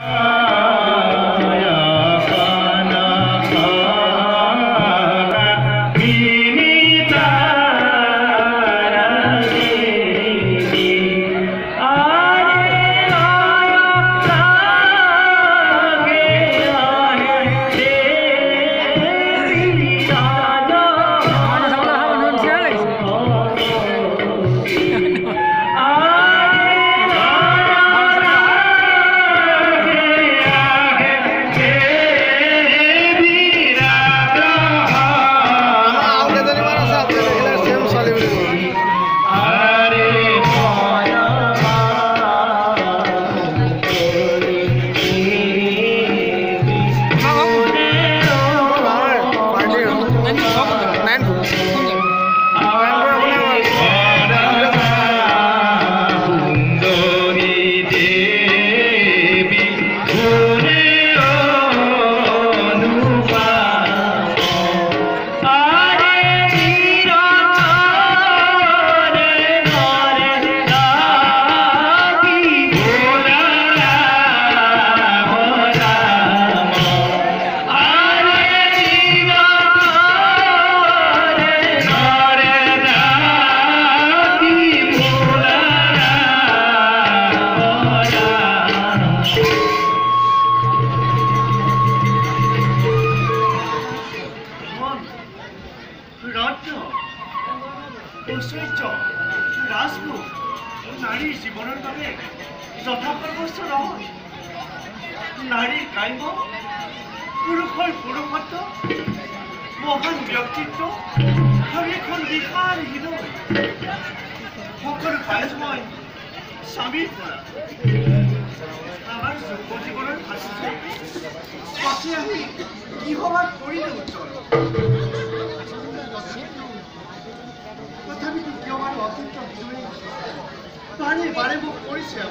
Uh... 还没看你看你都，好可能拍什么？下面子，那俺是国际国人，还是谁？发现你，你好把玻璃弄破了。我他们都叫俺老天叫你们，把你把你们玻璃拆了。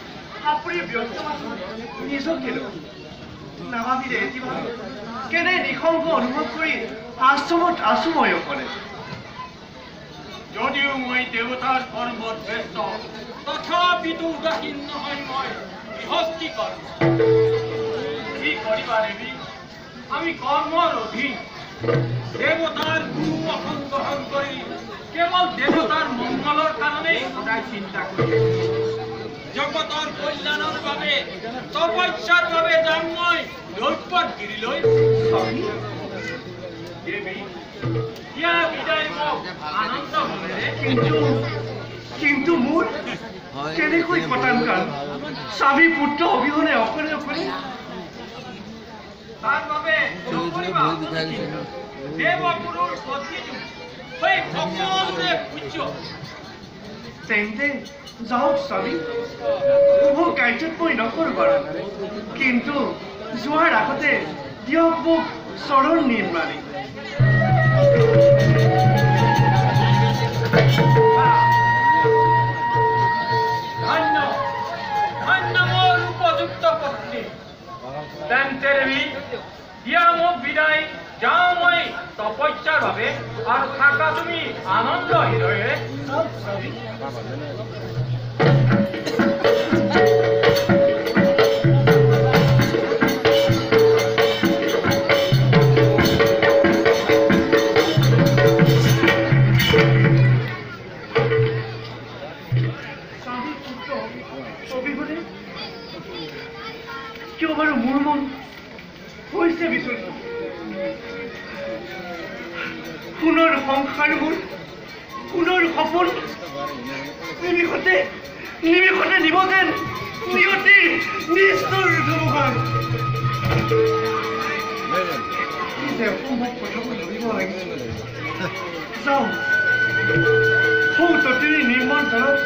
আপুনি ব্যস্ত লৈ নাভাবিলে এটিবা কেনে নিশংস অনুভৱ কৰি আশ্ৰমত আছো মই অকলে যদিও মই দেৱতাৰ কৰ্মত ব্যস্ত তথাপিতো উদাসীন নহয় মই গৃহস্থী কৰ্ম। কি কৰিবা দেৱী আমি কৰ্মৰ অধীন দেৱতাৰ গুৰু আসন গ্ৰহণ কৰি কেৱল দেৱতাৰ মংগলৰ কাৰণেই সদায় চিন্তা কৰি জগতৰ কল্যাণৰ বাবে তপস্যাৰ বাবে যাম মই দৈত্যত গিৰিলৈ বিদায় আনন্দ মনেৰে। কিন্তু কিন্তু মোৰ কেনেকৈ কটাম কাল? স্বামী পুত্ৰ অবিহনে অকলে অকলে? তাৰ বাবে সেই সকলোৰে পূজ্য। তেন্তে যাওক স্বামী শুভ কাৰ্যত মই নকৰোঁ কিন্তু যোৱাৰ আগতে দিয়ক মোক চৰণ নিৰ্মাণী তেন্তে দিয়া মোক বিদায়, যাওঁ মই তপস্যাৰ বাবে আৰু থাকা তুমি আনন্দ হৃদয়েৰে যাওক স্বামী স্বামী কিয় বাৰু মোৰ মন হৈছে বিচলিত সোণৰ সংসাৰ পুনৰ সপোন নিমিষতে নিমিষতে নিব যেন নিয়তিৰ নিষ্ঠৰ ধুমুখন নিমন্ত্ৰণত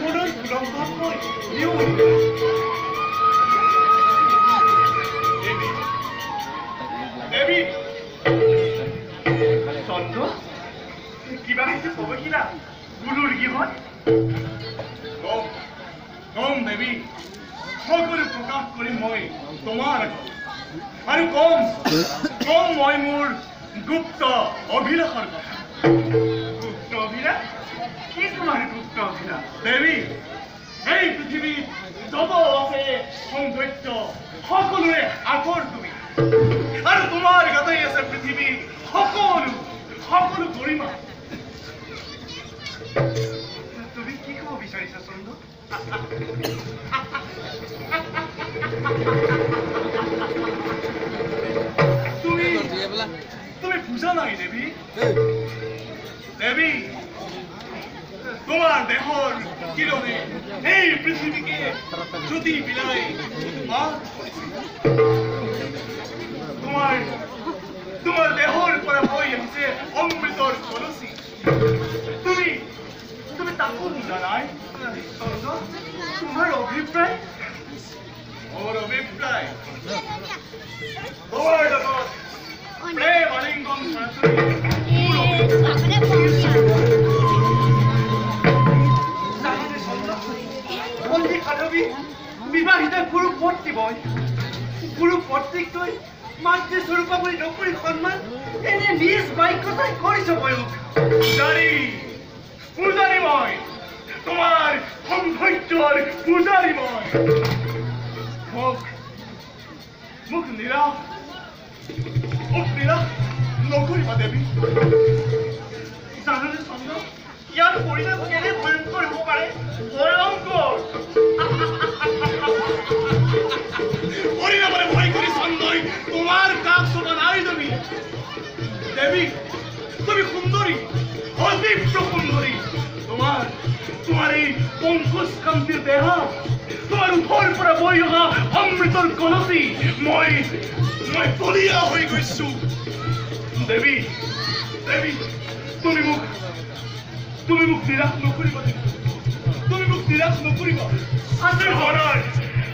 মনত কি তোমাৰ গুপ্ত অভিলাষ দেৱী এই পৃথিৱীত যত আছে সৌন্দৰ্য সকলোৰে আগৰ তুমি। আৰু তোমাৰ গাতেই আছে পৃথিৱীৰ সকলো সকলো গৰিমা তুমি কি ক'ব বিচাৰিছা চন্দ্ৰ তুমি তুমি বুজা নাই দেৱী দেৱী তোমাৰ দেহৰ কিৰণে এই পৃথিৱীকে জ্যোতি বিলাই মাত কৰিছে। তোমাৰ তোমাৰ দেহৰ পৰা বৈ আহিছে অমৃতৰ কলচী তুমি তুমি তাকো বুজা নাই চন্দ্ৰ তোমাৰ অভিপ্ৰায় মোৰ অভিপ্ৰায় তোমাৰ মই গুৰু পত্নীক তই মাতৃস্বৰূপা বুলি নকৰি সন্মান এনে নিজ বাক্যতাই কৰিছ পূজাৰী পূজাৰী মই। তোমাৰ সৌন্দৰ্যৰ পূজাৰী মই। মোক মোক নিৰাশ মোক নিৰাশ নকৰিবা দেৱী। জানানে চন্দ্ৰ? ইয়াৰ পৰিণাম কেনে ভয়ংকৰ হ'ব পাৰে? ভয়ংকৰ দেৱী তুমি সুন্দৰী অতীব্ৰ সুন্দৰী তোমাৰ তোমাৰ এই পংকজ কান্তিৰ দেহা তোমাৰ ওঠৰ পৰা বৈ অহা অমৃতৰ কলচী মই মই তলীয়া হৈ গৈছো। দেৱী দেৱী তুমি মোক তুমি মোক নিৰাশ নকৰিবা দেৱী তুমি মোক নিৰাশ নকৰিবা। আছে মনৰ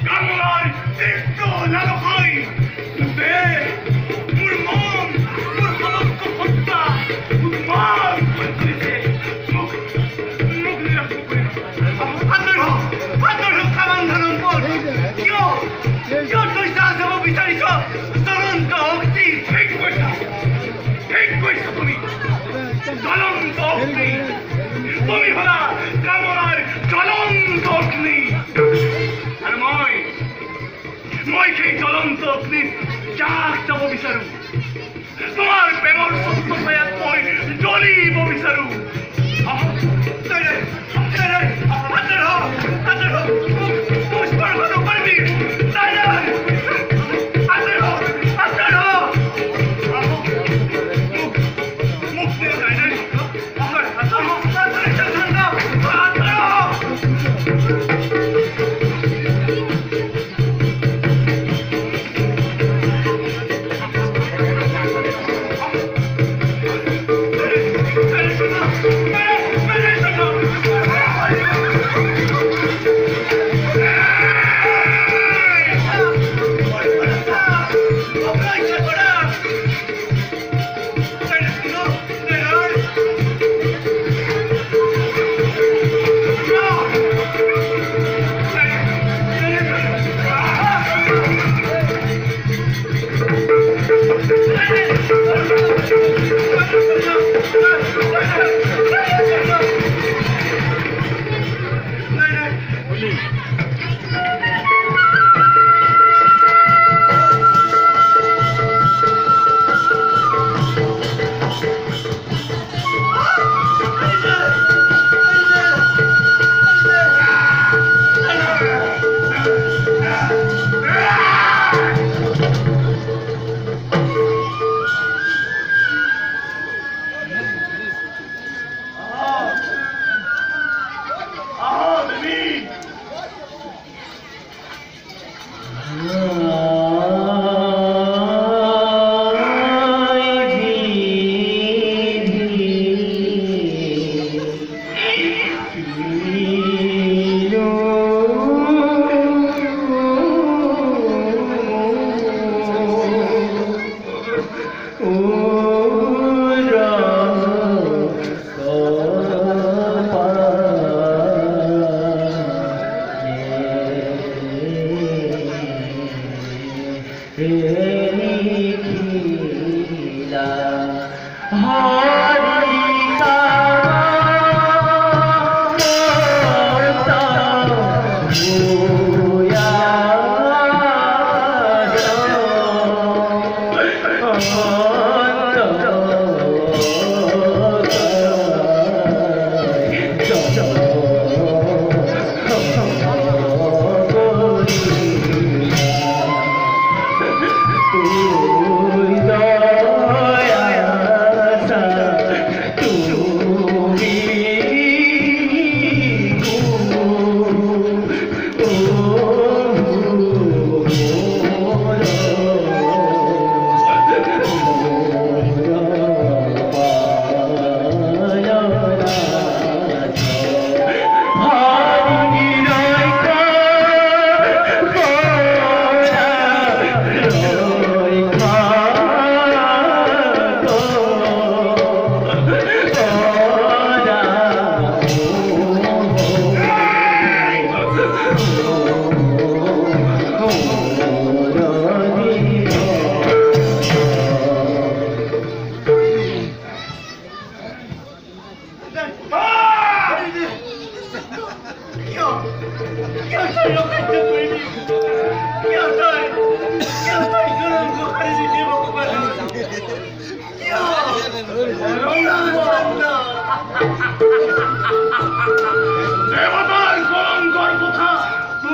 কামনাৰ তীব্ৰ লালসাই দে মোৰ মন যাব বিচাৰিছ আৰু মই মই সেই জ্বলন্ত অগ্নিত যাক যাব বিচাৰো তোমাৰ প্ৰেমৰ সত্য ছায়াত মই জ্বলিব বিচাৰো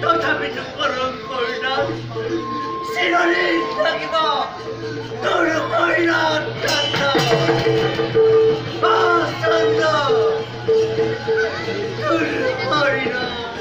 너답이는 걸음 걸라 신원이 있다기가 너를 걸라 간다. 아 산다. 너를 걸라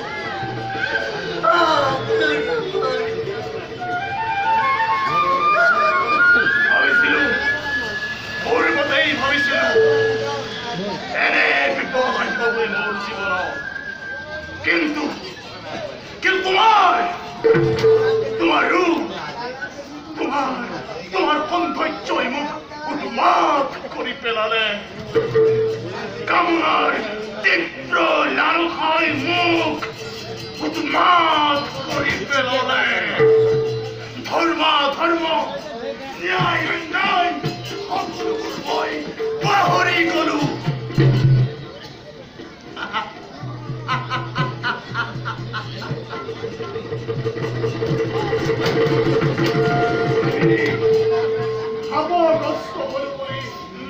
সাপগ্ৰস্ত হ'বলৈ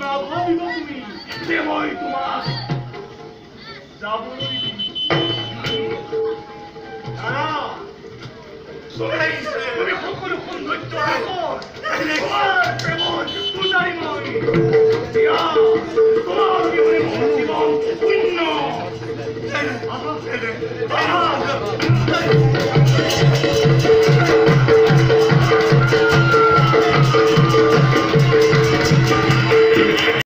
নাভাবিব তুমি যে মই তোমাক যাবলৈ দিম দাদা তুমি সকলো সৌন্দৰ্য তোমাৰ প্ৰেমৰ পূজাৰী মই এতিয়া তোমাৰ অবিহনে মোৰ জীৱন শূন্য আহা, আহা,